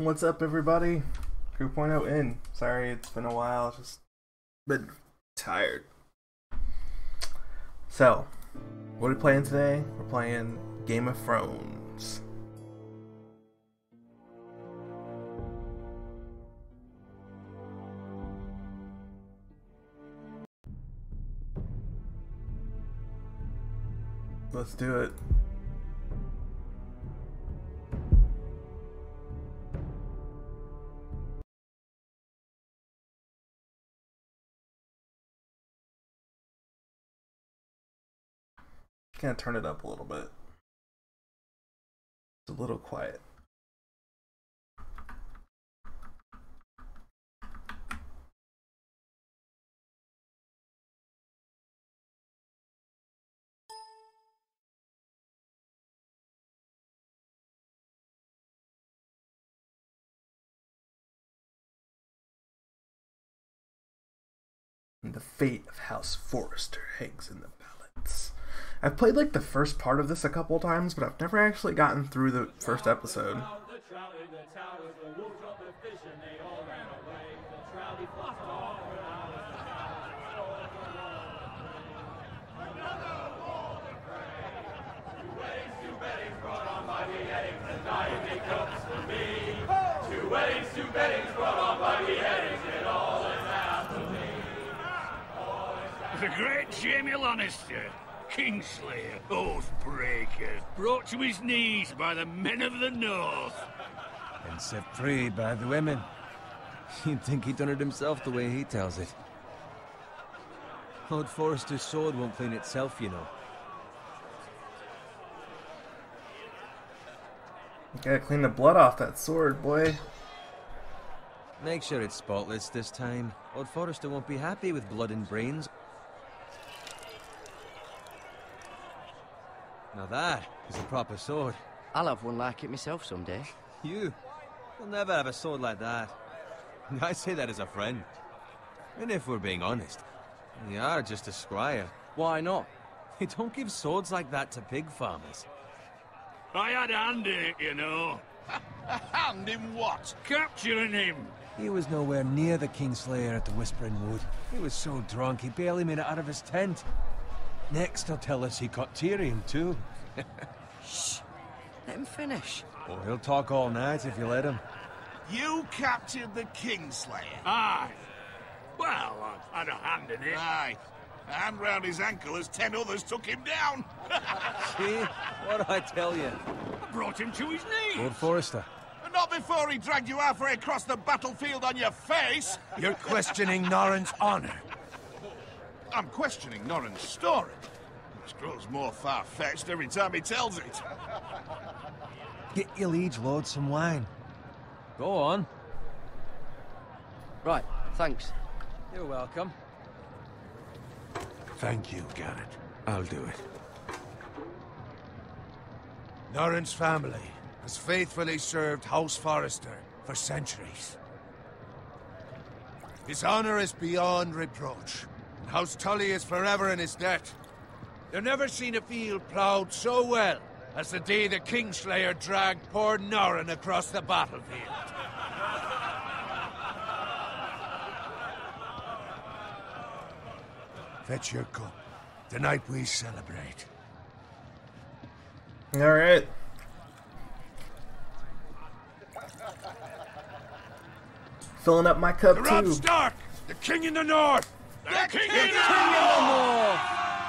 What's up, everybody? 2.0 in. Sorry, it's been a while. Just been tired. So, what are we playing today? We're playing Game of Thrones. Let's do it. Gonna turn it up a little bit. It's a little quiet. And the fate of House Forrester hangs in the balance. I've played like the first part of this a couple times, but I've never actually gotten through the first episode. The great Jaime Lannister, Kingslayer, Oathbreaker, brought to his knees by the men of the North. And set free by the women. You'd think he done it himself the way he tells it. Lord Forrester's sword won't clean itself, you know. You Gotta clean the blood off that sword, boy. Make sure it's spotless this time. Lord Forrester won't be happy with blood and brains. Now that is a proper sword. I'll have one like it myself someday. You You'll never have a sword like that. I say that as a friend. And if we're being honest, you are just a squire. Why not? They don't give swords like that to pig farmers. I had a hand in it, you know. A hand in what? Capturing him. He was nowhere near the Kingslayer at the Whispering Wood. He was so drunk he barely made it out of his tent. Next he'll tell us he caught Tyrion too. Shh. Let him finish. Oh, he'll talk all night if you let him. You captured the Kingslayer. Aye. Well, I had a hand in it. Aye. A hand round his ankle as ten others took him down. See? What'd I tell you? I brought him to his knees. Lord knees. Forrester. But Not before he dragged you halfway across the battlefield on your face. You're questioning Norren's honor. I'm questioning Norren's story. Which grows more far-fetched every time he tells it. Get your liege lord some wine. Go on. Right, thanks. You're welcome. Thank you, Gared. I'll do it. Norren's family has faithfully served House Forrester for centuries. His honor is beyond reproach, and House Tully is forever in his debt. They've never seen a field plowed so well as the day the Kingslayer dragged poor Norren across the battlefield. Fetch your cup. Tonight we celebrate. Alright. Filling up my cup too. Stark, the king in the north. The king in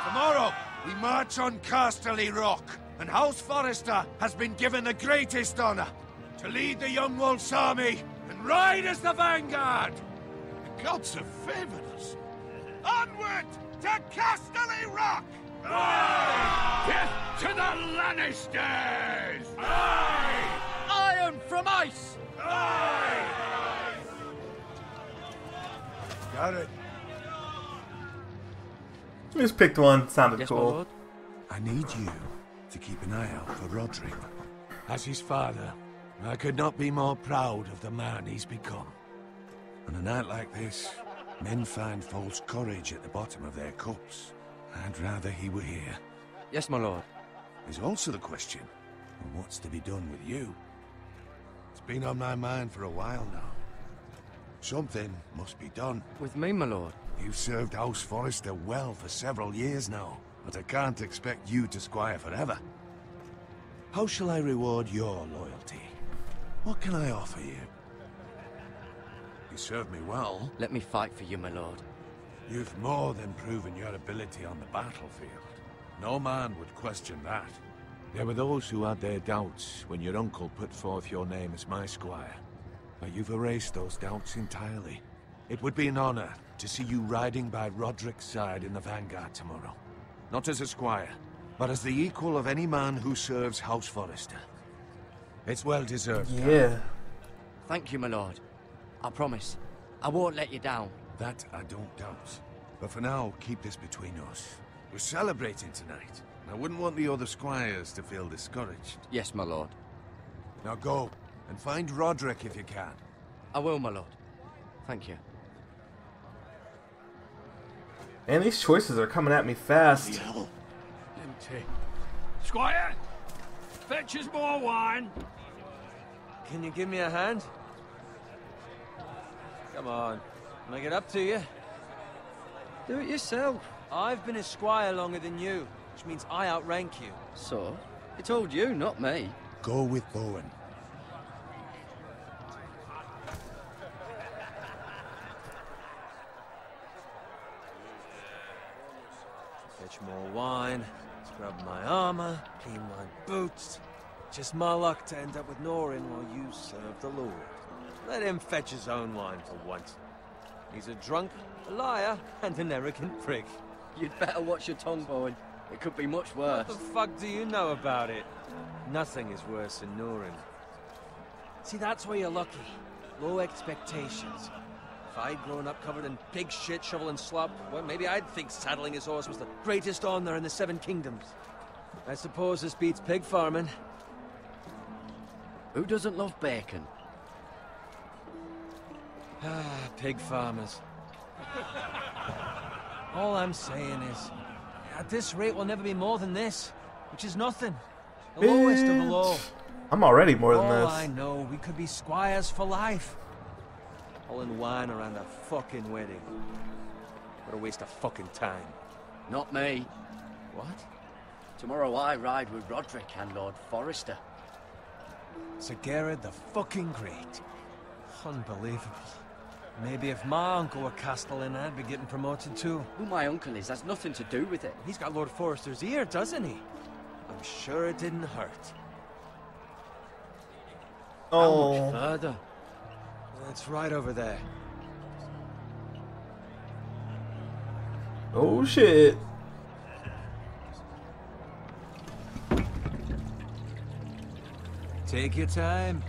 Tomorrow, we march on Casterly Rock, and House Forrester has been given the greatest honor to lead the Young Wolf's army and ride as the vanguard. The gods have favored us. Onward to Casterly Rock! Death to the Lannisters! Aye! Iron from ice! Aye! Got it. Just picked one. Sounded Yes, my cool. lord. I need you to keep an eye out for Rodrik. As his father, I could not be more proud of the man he's become. On a night like this, men find false courage at the bottom of their cups. I'd rather he were here. Yes, my lord. There's also the question of what's to be done with you. It's been on my mind for a while now. Something must be done. With me, my lord. You've served House Forrester well for several years now, but I can't expect you to squire forever. How shall I reward your loyalty? What can I offer you? You serve me well. Let me fight for you, my lord. You've more than proven your ability on the battlefield. No man would question that. There were those who had their doubts when your uncle put forth your name as my squire. But you've erased those doubts entirely. It would be an honor to see you riding by Rodrik's side in the vanguard tomorrow. Not as a squire, but as the equal of any man who serves House Forrester. It's well deserved. Gared. Yeah. Thank you, my lord. I promise. I won't let you down. That I don't doubt. But for now, keep this between us. We're celebrating tonight. I wouldn't want the other squires to feel discouraged. Yes, my lord. Now go, and find Rodrik if you can. I will, my lord. Thank you. And these choices are coming at me fast. Empty. Squire! Fetch us more wine. Can you give me a hand? Come on. Make it up to you. Do it yourself. I've been a squire longer than you, which means I outrank you. So? He told you, not me. Go with Bowen. Fetch more wine, scrub my armor, clean my boots. Just my luck to end up with Norren while you serve the Lord. Let him fetch his own wine for once. He's a drunk, a liar, and an arrogant prick. You'd better watch your tongue, Bowen. It could be much worse. What the fuck do you know about it? Nothing is worse than Norren. See, that's where you're lucky. Low expectations. If I'd grown up covered in pig shit, shovel, and slop, well, maybe I'd think saddling his horse was the greatest honor in the Seven Kingdoms. I suppose this beats pig farming. Who doesn't love bacon? Ah, pig farmers. All I'm saying is, at this rate, we'll never be more than this, which is nothing. The lowest of the low. I'm already more than All this. I know, we could be squires for life. Pulling wine around a fucking wedding. What a waste of fucking time. Not me. What? Tomorrow I ride with Rodrik and Lord Forrester. Sir Gerard the fucking Great. Unbelievable. Maybe if my uncle were Castellan, I'd be getting promoted too. Who my uncle is has nothing to do with it. He's got Lord Forrester's ear, doesn't he? I'm sure it didn't hurt. How Oh, much further? It's right over there. oh shit. Take your time.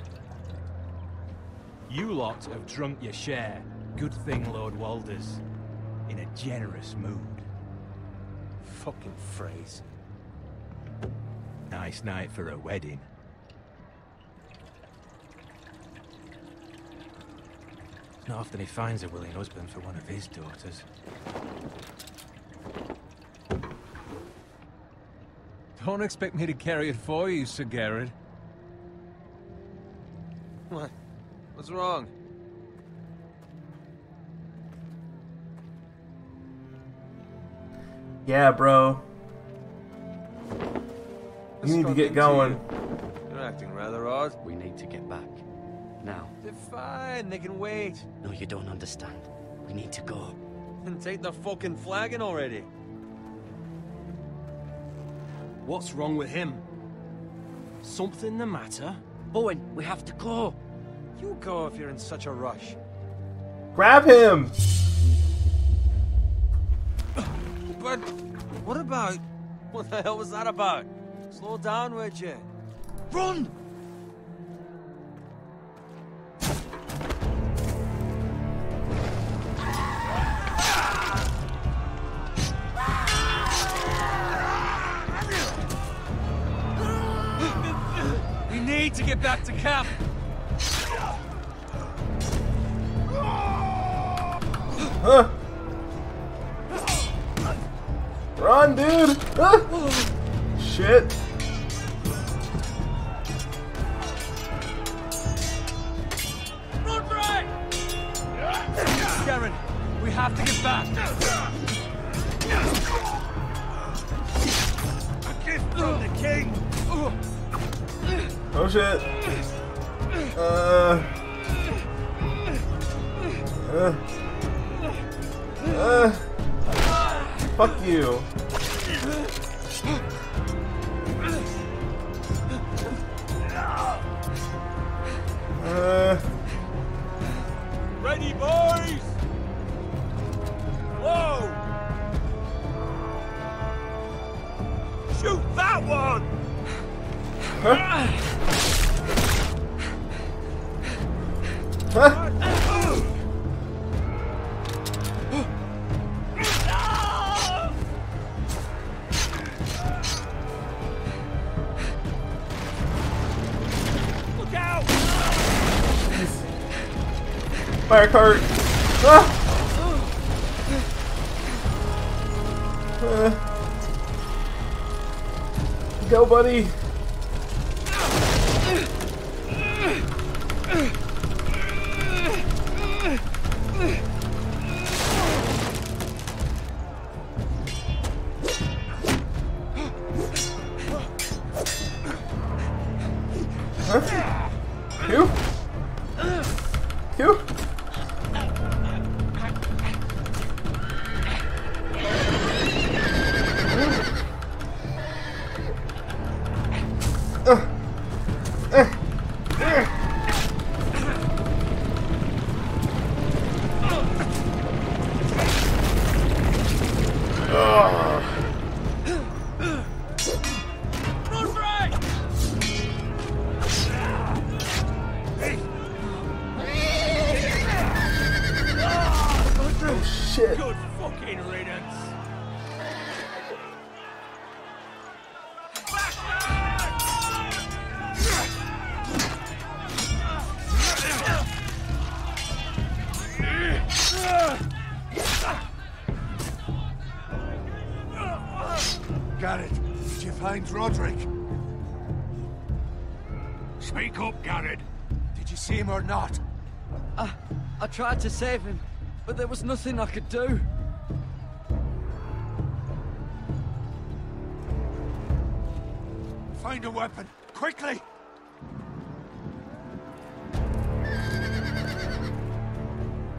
You lot have drunk your share. Good thing Lord Walder's in a generous mood. Fucking phrase. Nice night for a wedding. Not often he finds a willing husband for one of his daughters. Don't expect me to carry it for you, Sir Gerard. What? What's wrong? Yeah, bro. What's You need to get into going. you? You're acting rather odd. We need to get back. Now. They're fine, they can wait. No, you don't understand. We need to go. And take the fucking flagon already. What's wrong with him? Something the matter? Bowen, we have to go. You go if you're in such a rush. Grab him! But what about... What the hell was that about? Slow down, would you? Run! back to camp. Huh. Run, dude! Shit. Run, Ray! Karen, we have to get back. A gift from the king! Oh shit. Uh. Uh. Uh. Fuck you. Uh. Ready, boys! Whoa! Shoot that one! Huh? Out! Fire cart. Ah! Uh. Go, buddy. Huh? See him or not? I, I tried to save him, but there was nothing I could do. Find a weapon, quickly!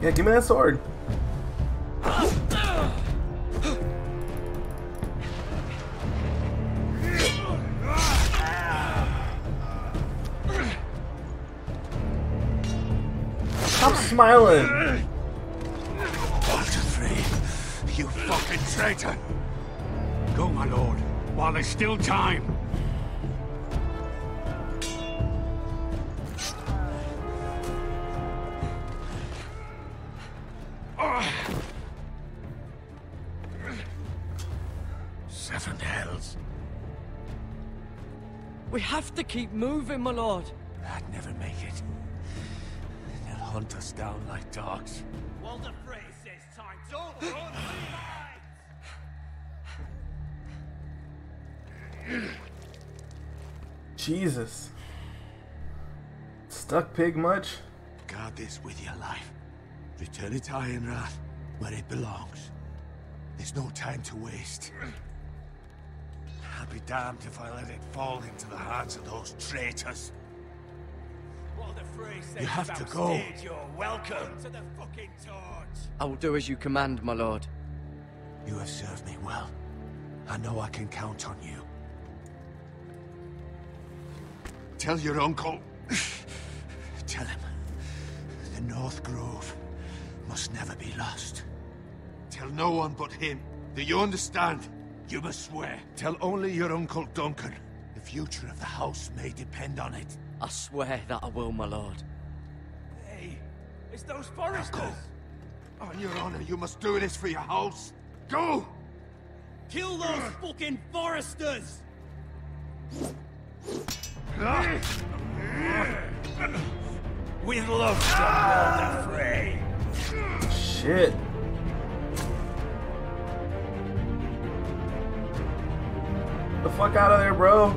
Yeah, give me that sword. Stop smiling. Walder Frey, you fucking traitor! Go, my lord, while there's still time. Seven hells. We have to keep moving, my lord. Down like dogs. Walder Frey says time. Don't run! Jesus. Stuck pig much? Guard this with your life. Return it to Ironrath, where it belongs. There's no time to waste. I'll be damned if I let it fall into the hands of those traitors. Walder Frey says You have to go. You're welcome to the fucking torch. I will do as you command, my lord. You have served me well. I know I can count on you. Tell your uncle. Tell him. The North Grove must never be lost. Tell no one but him. Do you understand? You must swear. Tell only your Uncle Duncan. The future of the house may depend on it. I swear that I will, my lord. Hey, it's those Forresters. On oh, your honor, you must do this for your house. Go! Kill those fucking Forresters! We love from Walder Frey. Shit. The fuck out of there, bro.